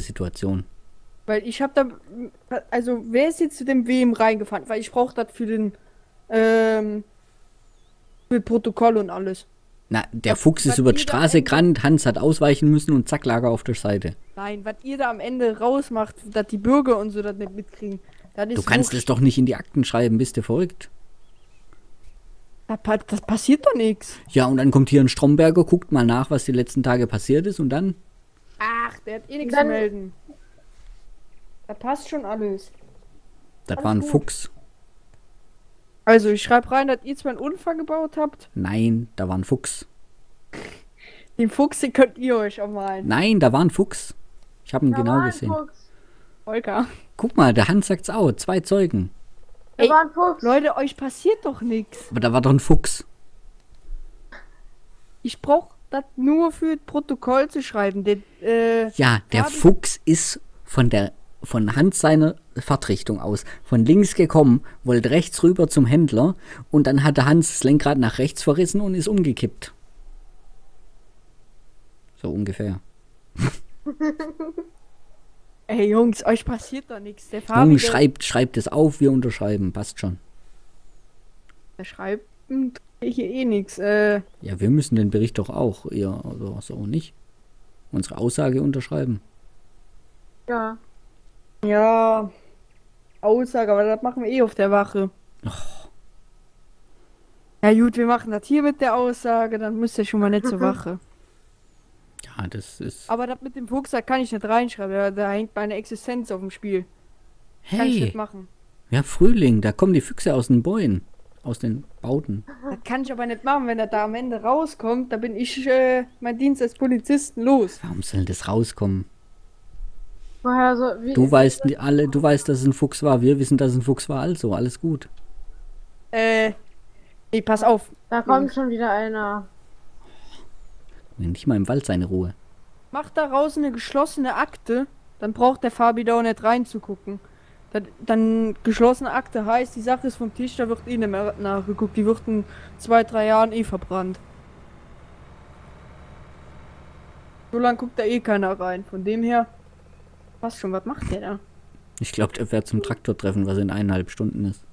blöde Situation. Weil ich habe da. Also, wer ist jetzt zu dem Wem reingefahren? Weil ich brauche das für den. Ähm, für Protokoll und alles. Na, der Was- Fuchs ist über die Straße gerannt, Hans hat ausweichen müssen und zack, lag er auf der Seite. Nein, was ihr da am Ende rausmacht, dass die Bürger und so das nicht mitkriegen. Das ist Du kannst es doch nicht in die Akten schreiben, bist du verrückt? Das passiert doch nichts. Ja, und dann kommt hier ein Stromberger, guckt mal nach, was die letzten Tage passiert ist und dann. Ach, der hat eh nichts zu melden. Da passt schon alles. Das Alles war ein gut. Fuchs. Also, ich schreibe rein, dass ihr zwar einen Unfall gebaut habt. Nein, da war ein Fuchs. Den Fuchs, den könnt ihr euch auch malen. Nein, da war ein Fuchs. Ich habe ihn Da genau war ein gesehen. Fuchs. Volker. Guck mal, der Hans sagt's auch. Zwei Zeugen. Da Ey, war ein Fuchs. Leute, euch passiert doch nichts. Aber da war doch ein Fuchs. Ich brauche das nur für Protokoll zu schreiben. Den, äh, Ja, der Fabi- Fuchs ist von der von Hans seiner Fahrtrichtung aus von links gekommen, wollte rechts rüber zum Händler und dann hatte Hans das Lenkrad nach rechts verrissen und ist umgekippt. So ungefähr. ey, Jungs, euch passiert doch nichts. Der Fabi, Junge, der, schreibt, schreibt es auf, wir unterschreiben, passt schon. der schreibt hier eh nichts. Äh, Ja, wir müssen den Bericht doch auch, ihr oder so nicht. Unsere Aussage unterschreiben. Ja. ja, Aussage, aber das machen wir eh auf der Wache. Ja gut, wir machen das hier mit der Aussage, dann müsst ihr schon mal nicht zur Wache. Ja, das ist. Aber das mit dem Fuchs, da kann ich nicht reinschreiben. Da, da hängt meine Existenz auf dem Spiel. Kann ich Hey, nicht machen. ja, Frühling, da kommen die Füchse aus den Bäumen. Aus den Bauten. Das kann ich aber nicht machen, wenn er da am Ende rauskommt. Da bin ich äh, mein Dienst als Polizisten los. Warum soll das rauskommen? Woher so. Wie, Du weißt die alle, du weißt, dass es ein Fuchs war. Wir wissen, dass es ein Fuchs war. Also, alles gut. Äh, nee, pass auf. Da kommt schon wieder einer. Nicht mal im Wald seine Ruhe. Mach daraus eine geschlossene Akte, dann braucht der Fabi da auch nicht reinzugucken. Dann geschlossene Akte heißt, die Sache ist vom Tisch, da wird eh nicht mehr nachgeguckt. Die wird in zwei, drei Jahren eh verbrannt. So lange guckt da eh keiner rein. Von dem her, passt schon, was macht der da? Ich glaube, der fährt zum Traktortreffen, was in eineinhalb Stunden ist.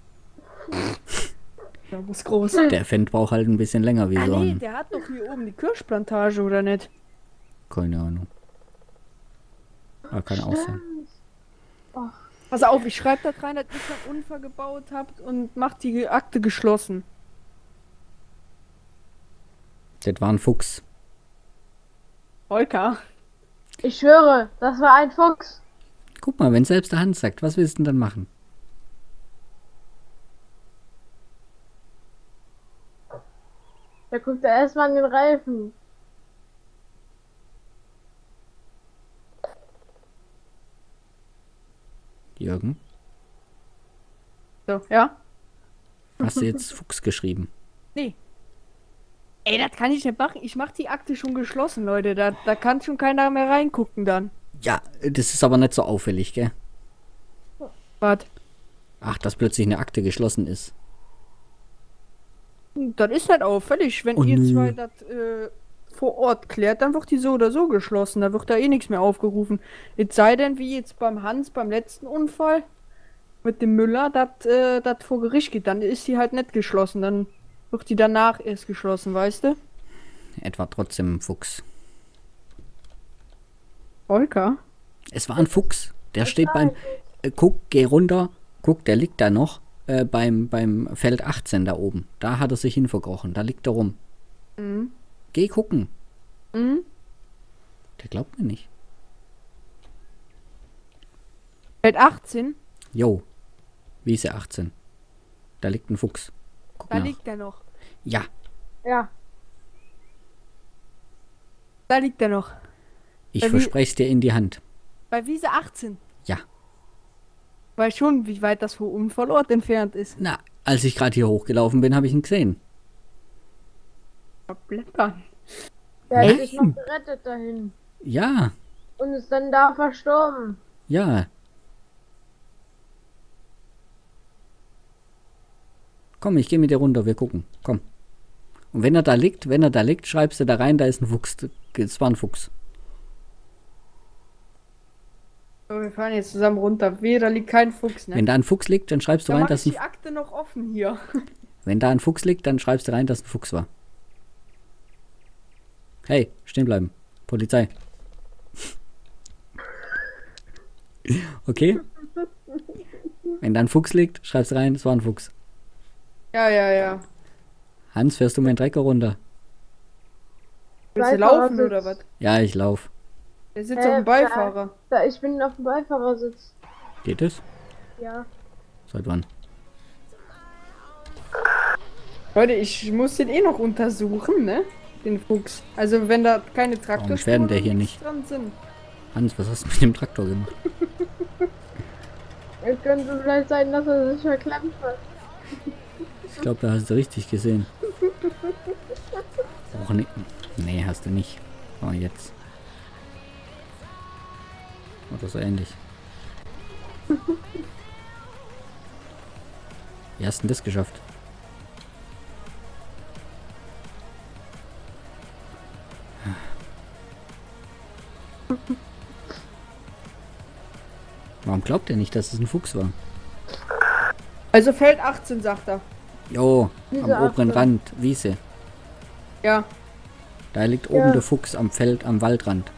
Der muss groß. Der Fendt braucht halt ein bisschen länger wie Ah so nee, der hat doch hier oben die Kirschplantage, oder nicht? Keine Ahnung. Aber kann auch sein. Pass auf, ich schreibe da rein, dass ihr einen Unfall gebaut habt und macht die Akte geschlossen. Das war ein Fuchs. Volker. Ich schwöre, das war ein Fuchs. Guck mal, wenn selbst der Hans sagt, was willst du denn dann machen? Da guckt er erstmal an den Reifen. Jürgen, So, ja? hast du jetzt Fuchs geschrieben? Nee. Ey, das kann ich nicht machen. Ich mach die Akte schon geschlossen, Leute. Da, da kann schon keiner mehr reingucken dann. Ja, das ist aber nicht so auffällig, gell? Was? Ach, dass plötzlich eine Akte geschlossen ist. Das ist nicht auffällig. Wenn Oh, ihr nö. zwei das äh, vor Ort klärt, dann wird die so oder so geschlossen. Da wird da eh nichts mehr aufgerufen. Es sei denn, wie jetzt beim Hans beim letzten Unfall mit dem Müller, dass äh, das vor Gericht geht. Dann ist sie halt nicht geschlossen. Dann wird die danach erst geschlossen, weißt du? Etwa trotzdem ein Fuchs. Volker? Es war ein Fuchs. Der steht beim. Äh, guck, geh runter. Guck, der liegt da noch. Äh, beim, beim Feld 18 da oben. Da hat er sich hinverkrochen. Da liegt er rum. Mhm. Geh gucken. Mhm. Der glaubt mir nicht. Feld 18, Jo. Wiese 18. Da liegt ein Fuchs. Guck da nach. liegt er noch. Ja. Ja. Da liegt er noch. Ich Bei verspreche dir in die Hand. Bei Wiese 18. Ja. Weiß schon, wie weit das vom Unfallort entfernt ist. Na, als ich gerade hier hochgelaufen bin, habe ich ihn gesehen. Blättern. Der hat sich noch gerettet dahin. Ja. Und ist dann da verstorben. Ja. Komm, ich gehe mit dir runter, wir gucken. Komm. Und wenn er da liegt, wenn er da liegt, schreibst du da rein, da ist ein Fuchs. Es war ein Fuchs. So, wir fahren jetzt zusammen runter. Weh, da liegt kein Fuchs, ne? Wenn da ein Fuchs liegt, dann schreibst du da rein, mach ich dass ein, die Akte noch offen hier. wenn da ein Fuchs liegt, dann schreibst du rein, dass ein Fuchs war. Hey, stehen bleiben. Polizei. Okay? Wenn da ein Fuchs liegt, schreibst du rein, es war ein Fuchs. Ja, ja, ja. Hans, fährst du meinen Trecker runter? Willst du laufen oder was? Ja, ich lauf. Der sitzt Äh, auf dem Beifahrer. Da, ich bin auf dem Beifahrersitz. Geht es? Ja. Seit wann? Leute, ich muss den eh noch untersuchen, ne? Den Fuchs. Also wenn da keine Traktorspuren werden der hier nicht? dran sind. Hans, was hast du mit dem Traktor gemacht? Es könnte vielleicht sein, dass er sich verklemmt hat. Ich glaube, da hast du richtig gesehen. Auch nicht. Nee, hast du nicht. Oh, jetzt. Oder so ähnlich. Wie hast du denn das geschafft? Glaubt er nicht, dass es ein Fuchs war? Also Feld 18, sagt er. Jo, am Diese oberen Achse. Rand, Wiese. Ja. Da liegt oben Ja. der Fuchs am Feld, am Waldrand.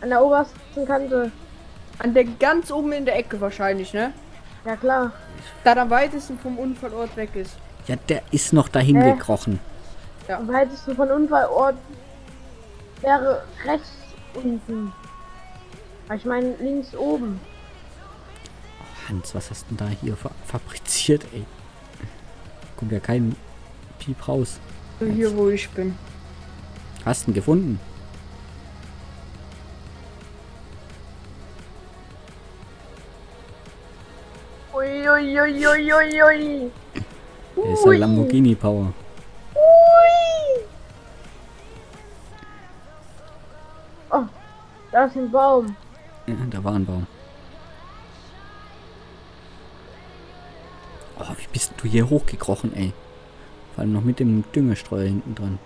An der obersten Kante. An der ganz oben in der Ecke wahrscheinlich, ne? Ja klar. Da am weitesten vom Unfallort weg ist. Ja, der ist noch dahin Äh. gekrochen. Am weitesten von Unfallort wäre rechts unten. Ich meine links oben. Hans, was hast denn da hier fa fabriziert, ey? Kommt ja kein Piep raus. So hier, wo ich bin. Hast du ihn gefunden? Uiuiuiuiui. Der ist ein Lamborghini Power. Oh, da ist ein Baum. Ja, da war ein Baum. Oh, wie bist du hier hochgekrochen, ey? Vor allem noch mit dem Düngestreuer hinten dran.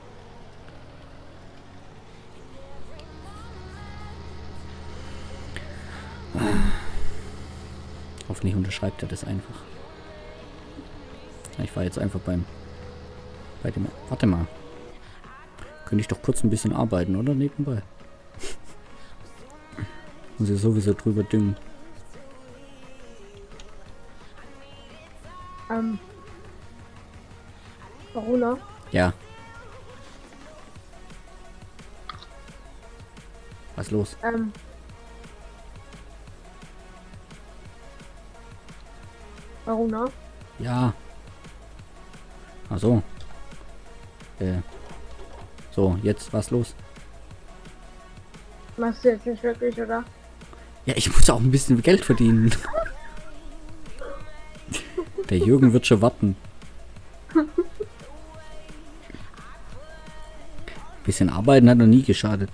Hoffentlich unterschreibt er das einfach. Ich war jetzt einfach beim bei dem. Warte mal. Könnte ich doch kurz ein bisschen arbeiten, oder? Nebenbei. Muss ja sowieso drüber düngen. Ähm. Corona. Ja. Was los? Ähm. Corona. Ja. Ach so. Äh. So, jetzt was los? Machst du jetzt nicht wirklich, oder? Ja, ich muss auch ein bisschen Geld verdienen. Der Jürgen wird schon warten. Bisschen arbeiten hat noch nie geschadet.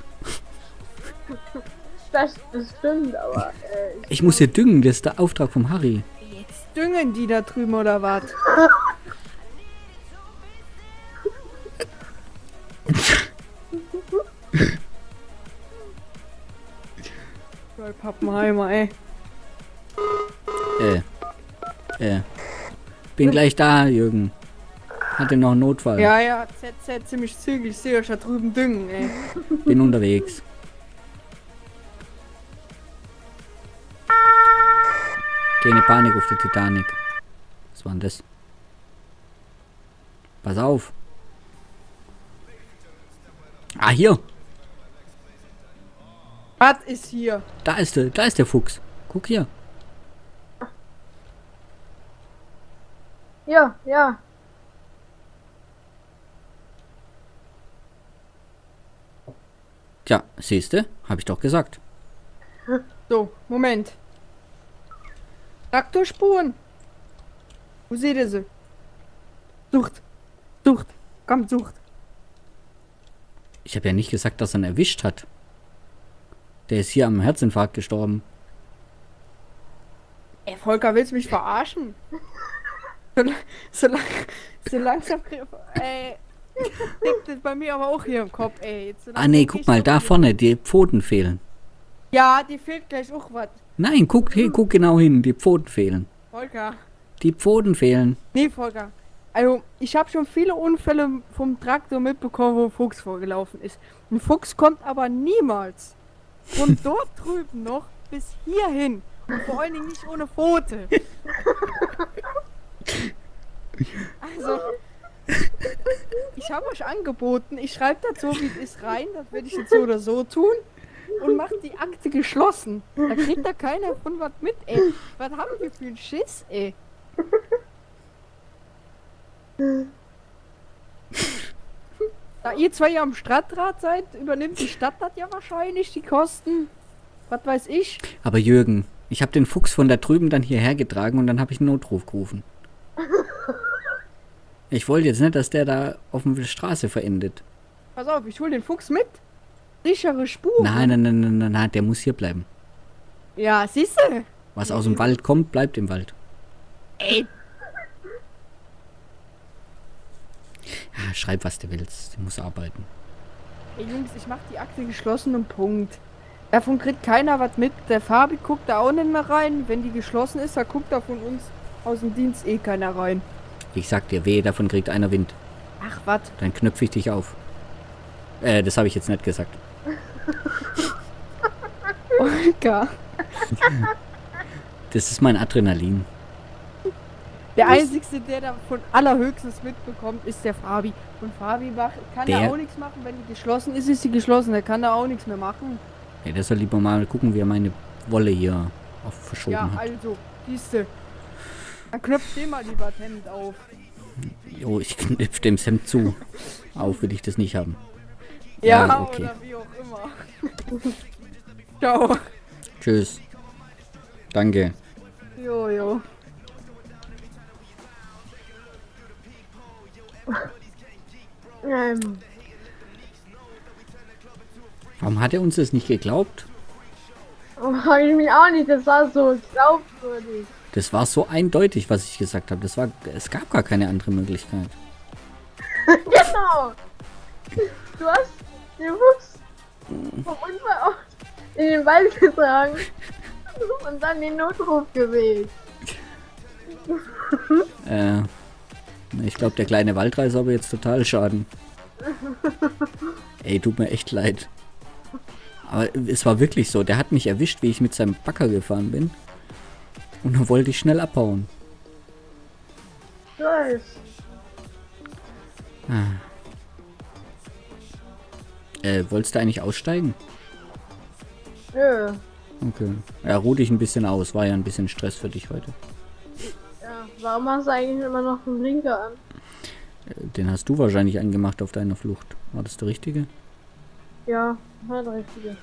Das, das stimmt, aber äh, ich, Ich muss hier düngen, das ist der Auftrag vom Harry. Jetzt düngen die da drüben oder was? Pappenheimer, ey. Äh. Äh. Bin gleich da, Jürgen. Hatte noch einen Notfall. Ja, ja, ZZ ziemlich zügig. Ich sehe euch da drüben düngen, ey. Bin unterwegs. Keine Panik auf der Titanic. Was war denn das? Pass auf. Ah, hier. Was ist hier? Da ist der, da ist der Fuchs. Guck hier. Ja, ja. Tja, siehste, hab ich doch gesagt. So, Moment. Traktorspuren. Wo seht ihr sie? Sucht. Sucht. Kommt, sucht. Ich habe ja nicht gesagt, dass er ihn erwischt hat. Der ist hier am Herzinfarkt gestorben. Ey, Volker, willst du mich verarschen? So, so, lang, so langsam. Ey. Liegt das bei mir aber auch hier im Kopf, ey. So Ah nee, guck mal, da vorne, die Pfoten fehlen. Ja, die fehlt gleich auch was. Nein, guck, hey, guck genau hin. Die Pfoten fehlen. Volker. Die Pfoten fehlen. Nee, Volker. Also, ich habe schon viele Unfälle vom Traktor mitbekommen, wo ein Fuchs vorgelaufen ist. Ein Fuchs kommt aber niemals von dort drüben noch bis hierhin. Und vor allen Dingen nicht ohne Pfote. Also, ich habe euch angeboten, ich schreibe das so, wie es ist, rein. Das werde ich jetzt so oder so tun. Und mache die Akte geschlossen. Da kriegt da keiner von was mit, ey. Was haben wir für einen Schiss, ey? Da ihr zwei ja am Stadtrat seid, übernimmt die Stadt das ja wahrscheinlich, die Kosten. Was weiß ich. Aber Jürgen, ich habe den Fuchs von da drüben dann hierher getragen und dann habe ich einen Notruf gerufen. Ich wollte jetzt nicht, dass der da auf der Straße verendet. Pass auf, ich hol den Fuchs mit. Sichere Spuren. Nein, nein, nein, nein, nein, nein, der muss hier bleiben. Ja, siehste. Was aus dem Wald kommt, bleibt im Wald. Ey, Ja, schreib, was du willst. Der muss arbeiten. ey, Jungs, ich mach die Akte geschlossen und Punkt. Davon kriegt keiner was mit. Der Fabi guckt da auch nicht mehr rein. Wenn die geschlossen ist, da guckt da von uns aus dem Dienst eh keiner rein. Ich sag dir, wehe, davon kriegt einer Wind. Ach, was? Dann knöpfe ich dich auf. Äh, das habe ich jetzt nicht gesagt. Volker. Das ist mein Adrenalin. Der Einzige, der davon allerhöchstens mitbekommt, ist der Fabi. Und Fabi macht, kann Der- da auch nichts machen. Wenn die geschlossen ist, ist sie geschlossen. Der kann da auch nichts mehr machen. Ja, der soll lieber mal gucken, wie er meine Wolle hier auf verschoben Ja, hat. also, siehste. Dann knöpft den mal lieber das Hemd auf. Jo, ich knüpfe dem Hemd zu. Auf will ich das nicht haben. Ja, Ja, okay. oder wie auch immer. Ciao. Tschüss. Danke. Jo, jo. Ähm, Warum hat er uns das nicht geglaubt? frage ich mich auch nicht, das war so glaubwürdig. Das war so eindeutig, was ich gesagt habe. Das war, es gab gar keine andere Möglichkeit. Genau! Du hast den Fuchs vom Unfall aus in den Wald getragen und dann den Notruf gewählt. Äh, ich glaube, der kleine Waldreiser aber jetzt total schaden. Ey, tut mir echt leid. Aber es war wirklich so. Der hat mich erwischt, wie ich mit seinem Backer gefahren bin. Und dann wollte ich schnell abhauen. Ich weiß. Äh, wolltest du eigentlich aussteigen? Nö. Okay. Ja, ruh dich ein bisschen aus. War ja ein bisschen Stress für dich heute. Ja, warum hast du eigentlich immer noch einen Blinker an? Äh, Den hast du wahrscheinlich angemacht auf deiner Flucht. War das der richtige? Ja, war der richtige.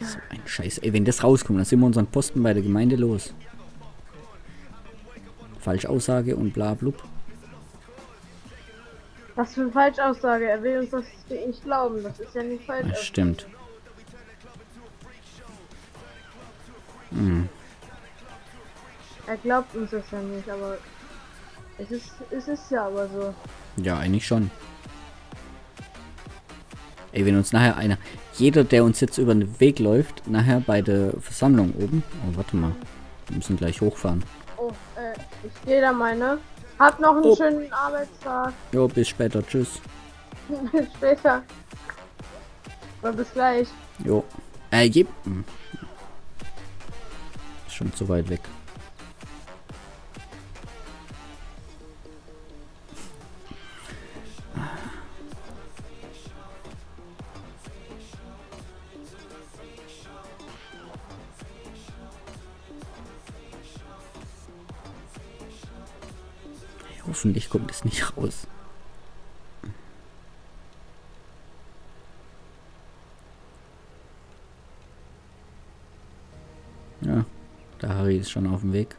So ein Scheiß. Ey, wenn das rauskommt, dann sind wir unseren Posten bei der Gemeinde los. Falschaussage und bla blub. Was für eine Falschaussage. Er will uns das nicht glauben. Das ist ja nicht falsch. Das stimmt. Hm. Er glaubt uns das ja nicht, aber es ist, es ist ja aber so. Ja, eigentlich schon. Ey, wenn uns nachher einer, jeder, der uns jetzt über den Weg läuft, nachher bei der Versammlung oben, oh, warte mal, wir müssen gleich hochfahren. Oh, äh, ich gehe da mal, ne? Habt noch einen Oh. schönen Arbeitstag. Jo, bis später, tschüss. bis später. Oder bis gleich. Jo. Äh, je, hm. Ist schon zu weit weg. Hoffentlich kommt es nicht raus. Ja, der Harry ist schon auf dem Weg.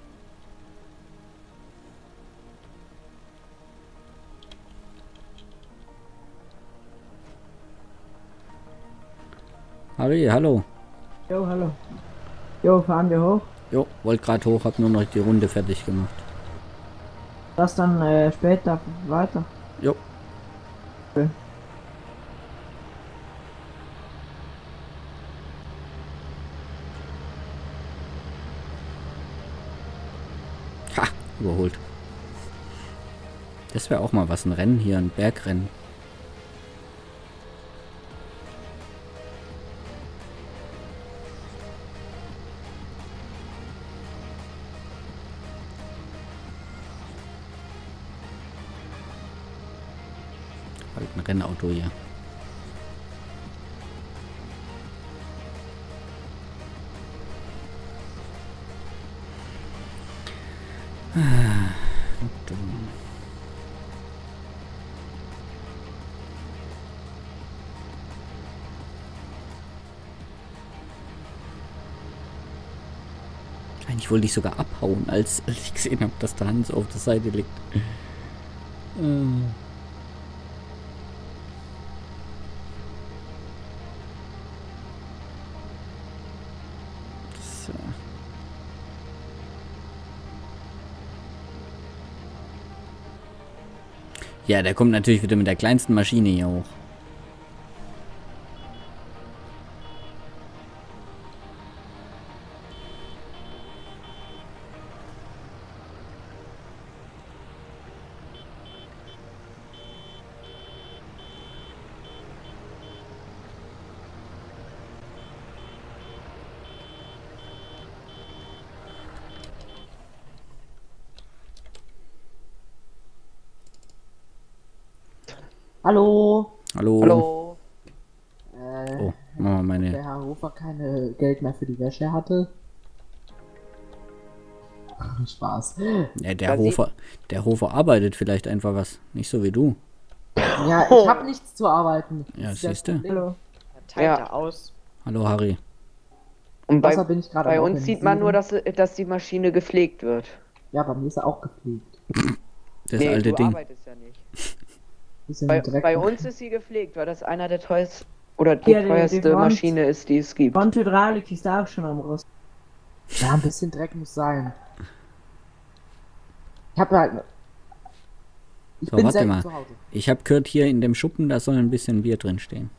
Harry, hallo. Jo, hallo. Jo, fahren wir hoch. Jo, wollt grad hoch, hab nur noch die Runde fertig gemacht. Das dann äh, später weiter. Jo. Okay. Ha, überholt. Das wäre auch mal was, ein Rennen hier, ein Bergrennen. Halt ein Rennauto hier. Eigentlich wollte ich sogar abhauen, als, als ich gesehen habe, dass der Hans auf der Seite liegt. Äh. Ja, der kommt natürlich wieder mit der kleinsten Maschine hier hoch. Hallo. Hallo. Hallo. Äh, Oh, wir meine. der Herr Hofer keine Geld mehr für die Wäsche hatte. Ach, Spaß. Ja, der Hofer, der Hofer arbeitet vielleicht einfach was. Nicht so wie du. Ja, ich habe nichts zu arbeiten. Ja, Das ist das siehste. Problem. Hallo. Teilt Ja. aus. Hallo Harry. Und bei, Wasser bin ich gerade bei uns sieht man nur, dass, dass die Maschine gepflegt wird. Ja, bei mir ist er auch gepflegt. Das nee, alte du Ding. arbeitest ja nicht. Bei, bei uns ist sie gepflegt, weil das einer der teuersten oder die Ja, die- die teuerste Wand- Maschine ist, die es gibt. Wandhydraulik ist auch schon am Rost. Ja, ein bisschen Dreck muss sein. Ich habe halt. Ich So, bin warte mal. zu Hause. Ich habe gehört, hier in dem Schuppen, da soll ein bisschen Bier drin stehen.